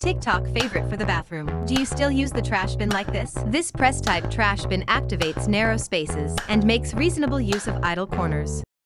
TikTok favorite for the bathroom. Do you still use the trash bin like this? This press type trash bin activates narrow spaces and makes reasonable use of idle corners.